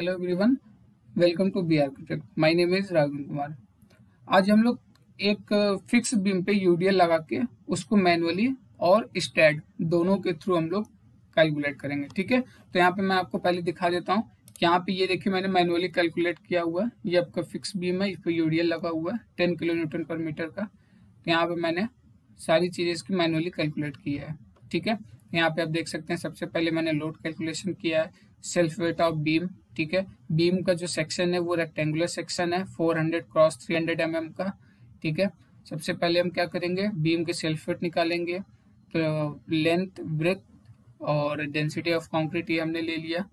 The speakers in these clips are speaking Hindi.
Hello everyone welcome to be architect my name is Raghavan Kumar आज हम लोग एक फिक्स बीम पे यूडीएल लगा के उसको मैनुअली और स्टैड दोनों के थ्रू हम लोग कैलकुलेट करेंगे, ठीक है? तो यहाँ पे मैं आपको पहले दिखा देता हूँ यहाँ पे ये देखिए मैंने मैनुअली कैलकुलेट किया हुआ है। ये आपका फिक्स बीम है इस पर यूडीएल लगा हुआ है ten kilo newton per metre का। तो यहाँ पे मैंने सारी चीज़ें इसकी मैनुअली कैलकुलेट की है, ठीक है? यहाँ पे आप देख सकते हैं, सबसे पहले मैंने लोड कैलकुलेशन किया है सेल्फ वेट ऑफ़ बीम ठीक है? बीम का जो सेक्शन है वो रेक्टेंगुलर सेक्शन है 400 क्रॉस 300 एम mm का ठीक है? सबसे पहले हम क्या करेंगे? बीम के सेल्फ वेट निकालेंगे तो लेंथ ब्रेथ और डेंसिटी ऑफ़ कंक्रीट ये हमने ले लिया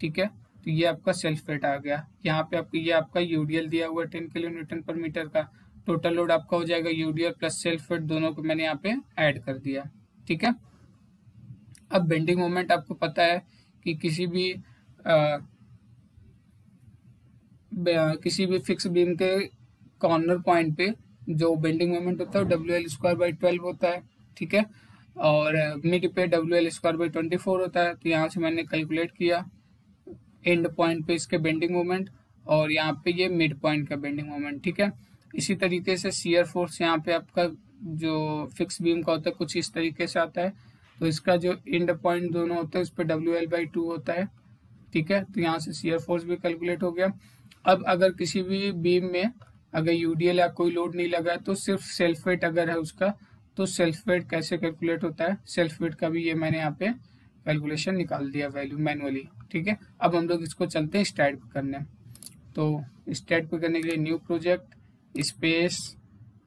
ठीक है? तो ये आपका सेल्फ वेट आ गया। यहाँ पे आपको ये आपका यूडीएल दिया हुआ है ten kilo newton per metre का। टोटल लोड आपका हो जाएगा यूडीएल प्लस सेल्फ वेट दोनों को मैंने यहाँ पे ऐड कर दिया ठीक है? अब बेंडिंग मोमेंट आपको पता है कि किसी भी आ, किसी भी फिक्स बीम के कॉर्नर पॉइंट पे जो बेंडिंग मोमेंट होता है W L square by twelve होता है, ठीक है? और मिड पे W L square by twenty four होता है तो यहाँ से मैंने कैलकुलेट किया एंड पॉइंट पे इसके बेंडिंग मोमेंट और यहाँ पे ये मिड पॉइंट का बेंडिंग मोमेंट ठीक है? इसी तरीके से सीयर फोर्स यहाँ पे आपका जो फिक्स बीम का होता है, कुछ इस तरीके से आता है। तो इसका जो इंड पॉइंट दोनों होते हैं उस पर डब्ल्यू एल बाई टू होता है, ठीक है? तो यहाँ से सीयर फोर्स भी कैलकुलेट हो गया। अब अगर किसी भी बीम में अगर यूडीएल या कोई लोड नहीं लगा है तो सिर्फ़ सेल्फ वेट अगर है उसका तो सेल्फ वेट कैसे कैलकुलेट होता है? सेल्फ वेट का भी ये मैंने यहाँ पे कैलकुलेशन निकाल दिया वैल्यू मैनुअली ठीक है? अब हम लोग इसको चलते हैं स्टैट करने। तो स्टैट पे करने के लिए न्यू प्रोजेक्ट स्पेस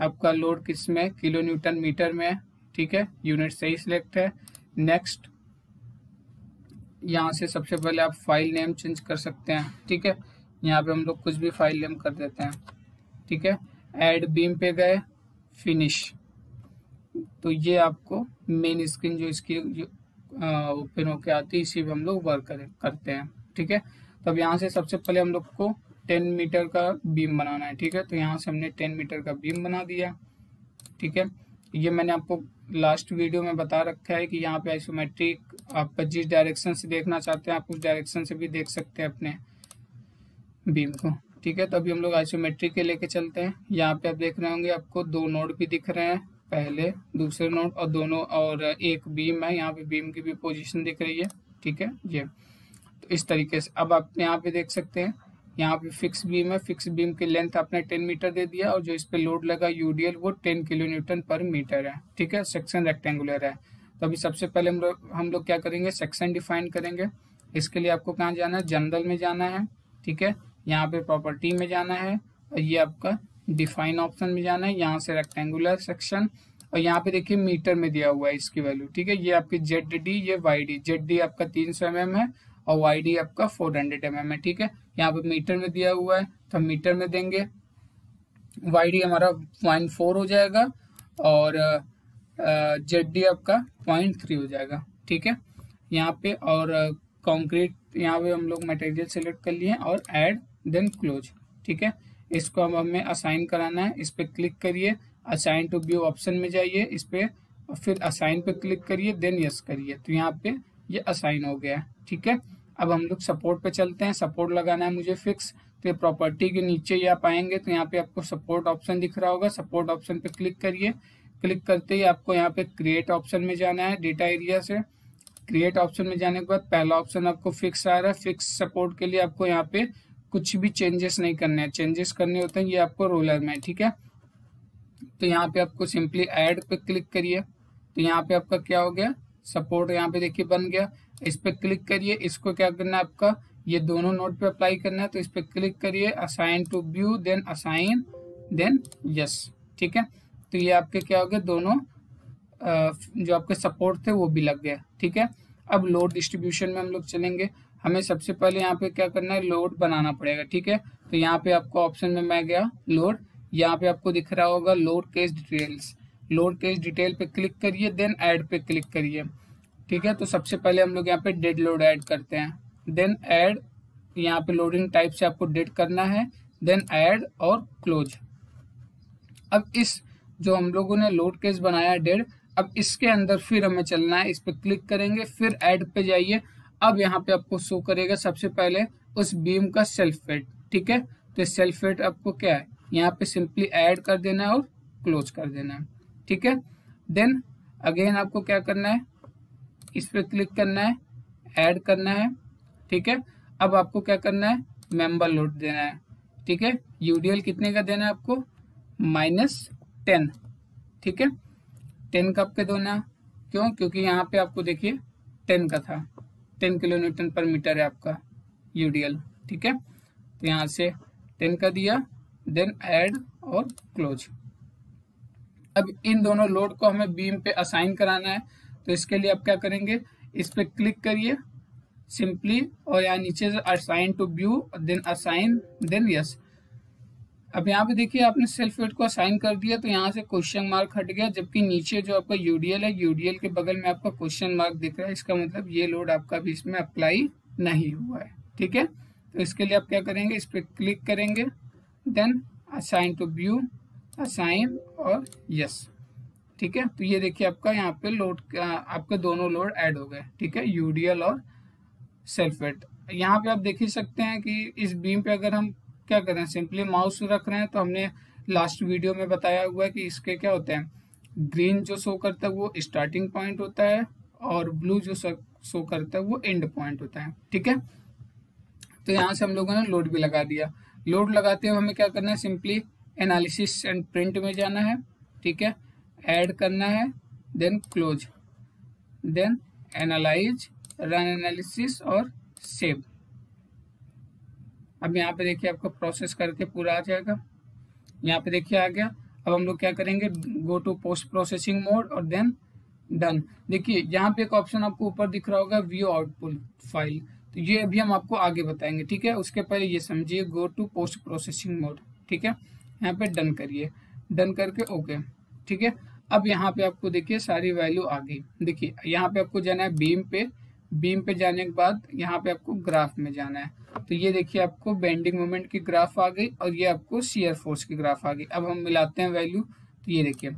आपका लोड किसमें? किलो न्यूटन मीटर में, ठीक है? यूनिट सही सिलेक्ट है। नेक्स्ट यहाँ से सबसे पहले आप फ़ाइल नेम चेंज कर सकते हैं, ठीक है? यहाँ पे हम लोग कुछ भी फ़ाइल नेम कर देते हैं। ठीक है? एड बीम पे गए फिनिश तो ये आपको मेन स्क्रीन जो इसकी ओपन होके आती है, इसी पे हम लोग वर्क करें, करते हैं। ठीक है? तो अब यहाँ से सबसे पहले हम लोग को टेन मीटर का बीम बनाना है। ठीक है? तो यहाँ से हमने टेन मीटर का बीम बना दिया। ठीक है? ये मैंने आपको लास्ट वीडियो में बता रखा है कि यहाँ पे आइसोमेट्रिक आप जिस डायरेक्शन से देखना चाहते हैं, आप उस डायरेक्शन से भी देख सकते हैं अपने। बीम को। ठीक है तो अभी हम लोग आइसोमेट्रिक के लेके चलते हैं। यहाँ पे आप देख रहे होंगे, आपको दो नोड भी दिख रहे हैं, पहले दूसरे नोड और दोनों और एक बीम है। यहाँ पे बीम की भी पोजीशन दिख रही है। ठीक है, ये। तो इस तरीके से, अब आप यहाँ पे देख सकते हैं, यहाँ पे फिक्स बीम है। फिक्स बीम की लेंथ आपने टेन मीटर दे दिया और जो इस पे लोड लगा यूडीएल, वो ten kilo newton per metre है। ठीक है, सेक्शन रेक्टेंगुलर है। तो अभी सबसे पहले हम लोग हम लोग क्या करेंगे? सेक्शन डिफाइन करेंगे। इसके लिए आपको कहाँ जाना है? जनरल में जाना है। ठीक है यहाँ पे प्रॉपर्टी में जाना है और ये आपका डिफाइन ऑप्शन में जाना है। यहाँ से रेक्टेंगुलर सेक्शन और यहाँ पे देखिए मीटर में दिया हुआ है इसकी वैल्यू ठीक है? ये आपकी जेड डी ये वाई डी जेड डी आपका तीन सौ एम है और वाई डी आपका फोर हंड्रेड एम है, ठीक है? यहाँ पे मीटर में दिया हुआ है तो हम मीटर में देंगे। वाई डी हमारा पॉइंट फोर हो जाएगा और जेड डी आपका पॉइंट थ्री हो जाएगा, ठीक है? यहाँ पे और कंक्रीट यहाँ पे हम लोग मटेरियल सेलेक्ट कर लिए और ऐड देन क्लोज, ठीक है? इसको अब हमें असाइन कराना है, इस पर क्लिक करिए असाइन टू व्यू ऑप्शन में जाइए, इस पर फिर असाइन पे क्लिक करिए, देन यस करिए। तो यहाँ पे ये असाइन हो गया ठीक है? अब हम लोग सपोर्ट पे चलते हैं सपोर्ट लगाना है मुझे फिक्स तो ये प्रॉपर्टी के नीचे ही आप आएँगे तो यहाँ पे आपको सपोर्ट ऑप्शन दिख रहा होगा सपोर्ट ऑप्शन पे क्लिक करिए। क्लिक करते ही आपको यहाँ पे क्रिएट ऑप्शन में जाना है डेटा एरिया से। क्रिएट ऑप्शन में जाने के बाद पहला ऑप्शन आपको फिक्स आ रहा है फिक्स सपोर्ट के लिए आपको यहाँ पे कुछ भी चेंजेस नहीं करने हैं। चेंजेस करने होते हैं, ये आपको रोलर में ठीक है? तो यहाँ पे आपको सिंपली ऐड पे क्लिक करिए। तो यहाँ पे आपका क्या हो गया? सपोर्ट यहाँ पे देखिए बन गया। इस पे क्लिक करिए। इसको क्या करना है आपका? ये दोनों नोट पे अप्लाई करना है। तो इस पे क्लिक करिए। Assign to view then assign then yes ठीक है? तो ये आपके क्या हो गया दोनों जो आपके सपोर्ट थे, वो भी लग गया, ठीक है? अब लोड डिस्ट्रीब्यूशन में हम लोग चलेंगे। हमें सबसे पहले यहाँ पे क्या करना है? लोड बनाना पड़ेगा, ठीक है? तो यहाँ पे आपको ऑप्शन में मैं गया लोड यहाँ पे आपको दिख रहा होगा load case details load case detail पे क्लिक करिए देन ऐड पे क्लिक करिए, ठीक है? तो सबसे पहले हम लोग यहाँ पे डेड लोड ऐड करते हैं. देन ऐड यहाँ पे लोडिंग टाइप से आपको डेड करना है देन ऐड और क्लोज अब इस, जो हम लोगों ने लोड केस बनाया डेड अब इसके अंदर फिर हमें चलना है, इस पर क्लिक करेंगे, फिर ऐड पे जाइए अब यहाँ पे आपको शो करेगा सबसे पहले उस बीम का सेल्फ वेट, ठीक है? तो सेल्फ वेट आपको क्या है? यहाँ पे सिंपली ऐड कर देना है और क्लोज कर देना है, ठीक है? देन अगेन आपको क्या करना है? इस पर क्लिक करना है, ऐड करना है, ठीक है? अब आपको क्या करना है? मेंबर लोड देना है, ठीक है? यूडीएल कितने का देना है आपको? माइनस टेन, ठीक है? टेन के देना क्यों? क्योंकि यहाँ पे आपको देखिए टेन का था। Ten kilo newton per metre है आपका यूडीएल, ठीक है? तो यहाँ से टेन का दिया देन एड और क्लोज अब इन दोनों लोड को हमें बीम पे असाइन कराना है तो इसके लिए आप क्या करेंगे? इस पे क्लिक करिए सिंपली और यहाँ नीचे assign to view then assign then yes अब यहाँ पे देखिए, आपने सेल्फ वेट को असाइन कर दिया तो यहाँ से क्वेश्चन मार्क हट गया, जबकि नीचे जो आपका यूडीएल है यूडीएल के बगल में आपका क्वेश्चन मार्क दिख रहा है, इसका मतलब ये लोड आपका भी इसमें अप्लाई नहीं हुआ है, ठीक है? तो इसके लिए आप क्या करेंगे, इस पर क्लिक करेंगे then assign to view assign और यस ठीक है? तो ये देखिए आपका यहाँ पे लोड आपके दोनों लोड ऐड हो गए, ठीक है? यूडीएल और सेल्फ वेट यहाँ पे आप देख ही सकते हैं कि इस बीम पे अगर हम क्या कर? रहे हैं सिंपली माउस रख रहे हैं तो हमने लास्ट वीडियो में बताया हुआ है कि इसके क्या होते हैं? ग्रीन जो शो करता है वो स्टार्टिंग पॉइंट होता है और ब्लू जो शो करता है वो एंड पॉइंट होता है। ठीक है? तो यहाँ से हम लोगों ने लोड भी लगा दिया। लोड लगाते हुए हमें क्या करना है? सिंपली एनालिसिस एंड प्रिंट में जाना है। ठीक है? ऐड करना है then close then analyse run analysis और सेव अब यहाँ पे देखिए आपको प्रोसेस करके पूरा आ जाएगा। यहाँ पे देखिए आ गया। अब हम लोग क्या करेंगे? Go to post processing mode और देन डन देखिए, यहाँ पे एक ऑप्शन आपको ऊपर दिख रहा होगा व्यू आउटपुट फ़ाइल तो ये अभी हम आपको आगे बताएँगे, ठीक है? उसके पहले ये समझिए go to post processing mode ठीक है? यहाँ पे डन करिए। डन करके ओके ठीक है? अब यहाँ पे आपको देखिए सारी वैल्यू आ गई। देखिए, यहाँ पे आपको जाना है बीम पे। बीम पे जाने के बाद यहाँ पे आपको ग्राफ में जाना है। तो ये देखिए आपको बेंडिंग मोमेंट की ग्राफ आ गई और ये आपको सीयर फोर्स की ग्राफ आ गई। अब हम मिलाते हैं वैल्यू तो ये देखिए,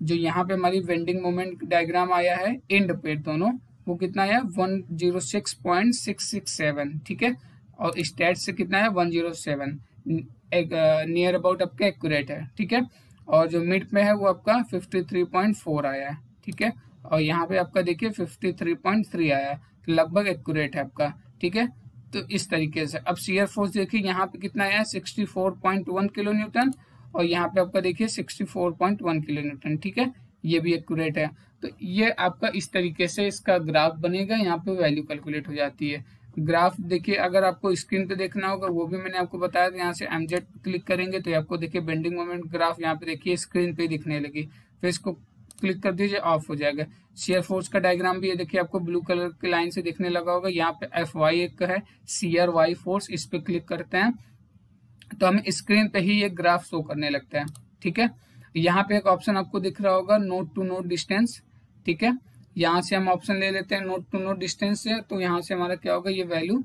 जो यहाँ पे हमारी बेंडिंग मोमेंट डायग्राम आया है एंड पे दोनों, वो कितना आया? One zero six point six six seven ठीक है? और स्टेट से कितना है one zero seven near about आपका एक्यूरेट है, ठीक है? और जो मिड में है, वो आपका फिफ्टी थ्री पॉइंट फोर आया है, ठीक है? और यहाँ पे आपका देखिए फिफ्टी थ्री पॉइंट थ्री आया है। लगभग एक्यूरेट है आपका, ठीक है? तो इस तरीके से, अब सीयर फोर्स देखिए, यहाँ पे कितना आया sixty four point one kilo newton और यहाँ पे आपका देखिए sixty four point one kilo newton, ठीक है? ये भी एक्यूरेट है। तो ये आपका इस तरीके से इसका ग्राफ बनेगा, यहाँ पे वैल्यू कैलकुलेट हो जाती है। ग्राफ देखिए, अगर आपको स्क्रीन पे देखना होगा, वो भी मैंने आपको बताया था, यहाँ से एमजेड क्लिक करेंगे तो आपको देखिए बेंडिंग मोमेंट ग्राफ यहाँ पे देखिए स्क्रीन पे दिखने लगी। फिर इसको क्लिक कर दीजिए ऑफ़ हो जाएगा। शेयर फोर्स का डायग्राम भी ये देखिए, आपको ब्लू कलर की लाइन से दिखने लगा होगा। यहाँ पे एफ़ वाई एक है सी वाई फोर्स इस पे क्लिक करते हैं। तो हमें स्क्रीन पे ही ये ग्राफ शो करने लगता है, ठीक है? यहाँ पे एक ऑप्शन आपको दिख रहा होगा नोट टू नोट डिस्टेंस ठीक है? यहाँ से हम ऑप्शन ले लेते हैं नोट टू नोट डिस्टेंस से। तो यहाँ से हमारा क्या होगा, ये वैल्यू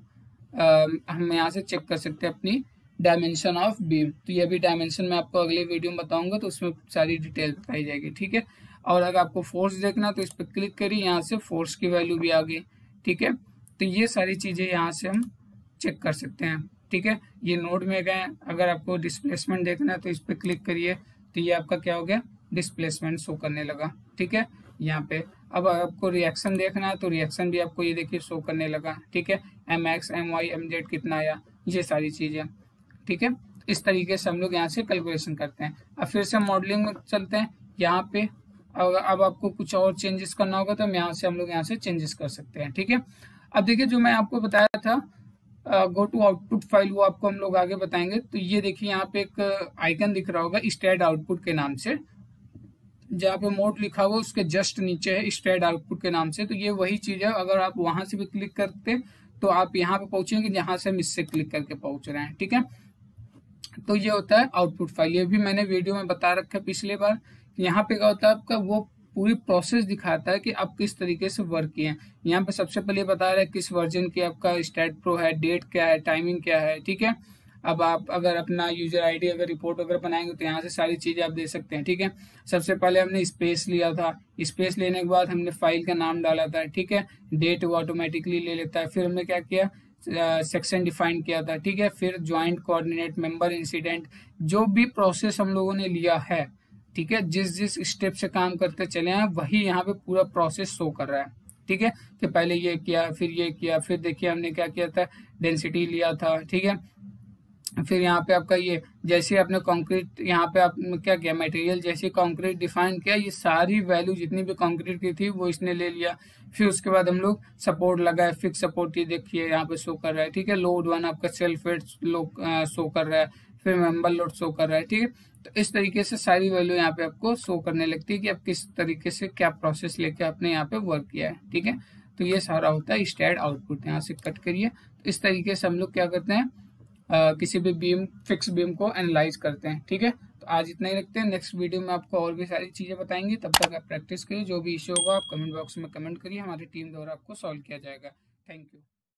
हम यहाँ से चेक कर सकते हैं अपनी डायमेंशन ऑफ़ बीम तो ये भी डायमेंशन मैं आपको अगले वीडियो में बताऊँगा तो उसमें सारी डिटेल बताई जाएगी, ठीक है? और अगर आपको फोर्स देखना तो इस पर क्लिक करिए, यहाँ से फोर्स की वैल्यू भी आ गई ठीक है? तो ये सारी चीज़ें यहाँ से हम चेक कर सकते हैं, ठीक है? ये नोड में गए अगर आपको डिस्प्लेसमेंट देखना है तो इस पर क्लिक करिए तो ये आपका क्या हो गया? डिस्प्लेसमेंट शो करने लगा, ठीक है? यहाँ पे अब आपको रिएक्शन देखना है तो रिएक्शन भी आपको ये देखिए शो करने लगा, ठीक है? M X M Y M Z कितना आया? ये सारी चीज़ें, ठीक है? इस तरीके से हम लोग यहाँ से कैलकुलेशन करते हैं। अब फिर से मॉडलिंग में चलते हैं। यहाँ पे अब अब आपको कुछ और चेंजेस करना होगा तो हम यहाँ से हम लोग यहाँ से चेंजेस कर सकते हैं, ठीक है? अब देखिए, जो मैं आपको बताया था गो टू आउटपुट फ़ाइल वो आपको हम लोग आगे बताएँगे। तो ये देखिए, यहाँ पे एक आइकन दिख रहा होगा स्टेड आउटपुट के नाम से। जहाँ पे मोड लिखा हुआ, उसके जस्ट नीचे है स्टेड आउटपुट के नाम से। तो ये वही चीज़ है, अगर आप वहाँ से भी क्लिक करते तो आप यहाँ पे पहुँचेंगे, जहाँ से हम इससे क्लिक करके पहुँच रहे हैं, ठीक है? तो ये होता है आउटपुट फ़ाइल ये भी मैंने वीडियो में बता रखा है पिछले बार। यहाँ पे क्या होता है आपका वो पूरी प्रोसेस दिखाता है कि आप किस तरीके से वर्क किए हैं। यहाँ पे सबसे पहले बता रहा है किस वर्जन की आपका स्टेट प्रो है डेट क्या है टाइमिंग क्या है, ठीक है? अब आप अगर अपना यूज़र आईडी अगर रिपोर्ट वगैरह बनाएँगे तो यहाँ से सारी चीज़ें आप दे सकते हैं, ठीक है? सबसे पहले हमने स्पेस लिया था। स्पेस लेने के बाद हमने फ़ाइल का नाम डाला था, ठीक है? डेट वो ऑटोमेटिकली ले लेता है। फिर हमने क्या किया? सेक्शन डिफाइन किया था, ठीक है? फिर ज्वाइंट कोऑर्डिनेट मेंबर इंसिडेंट जो भी प्रोसेस हम लोगों ने लिया है ठीक है, जिस जिस स्टेप से काम करते चले हैं, वही यहाँ पे पूरा प्रोसेस शो कर रहा है। ठीक है, कि पहले ये किया, फिर ये किया, फिर देखिए हमने क्या किया था डेंसिटी लिया था, ठीक है। फिर यहाँ पे आपका ये, जैसे आपने कंक्रीट यहाँ पे आप क्या किया मटेरियल जैसे कंक्रीट डिफाइन किया, ये सारी वैल्यू जितनी भी कंक्रीट की थी, वो इसने ले लिया। फिर उसके बाद हम लोग सपोर्ट लगाए फिक्स सपोर्ट ये देखिए यहाँ पे शो कर रहा है, ठीक है। लोड वन आपका सेल्फ वेट शो कर रहा है, फिर मेंबर लोड शो कर रहा है, ठीक है। तो इस तरीके से सारी वैल्यू यहाँ पे आपको शो करने लगती है कि आप किस तरीके से क्या प्रोसेस लेके आपने यहाँ पे वर्क किया है ठीक है? तो ये सारा होता है स्टैड आउटपुट यहाँ से कट करिए। तो इस तरीके से हम लोग क्या करते हैं आ, किसी भी बीम फिक्स बीम को एनालाइज करते हैं ठीक है? तो आज इतना ही रखते हैं। नेक्स्ट वीडियो में आपको और भी सारी चीज़ें बताएँगे। तब तक आप प्रैक्टिस करिए। जो भी इश्यू होगा आप कमेंट बॉक्स में कमेंट करिए। हमारी टीम द्वारा आपको सॉल्व किया जाएगा। Thank you